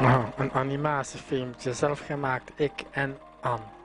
Oh, een animatiefilmpje, zelf gemaakt, ik en Anne.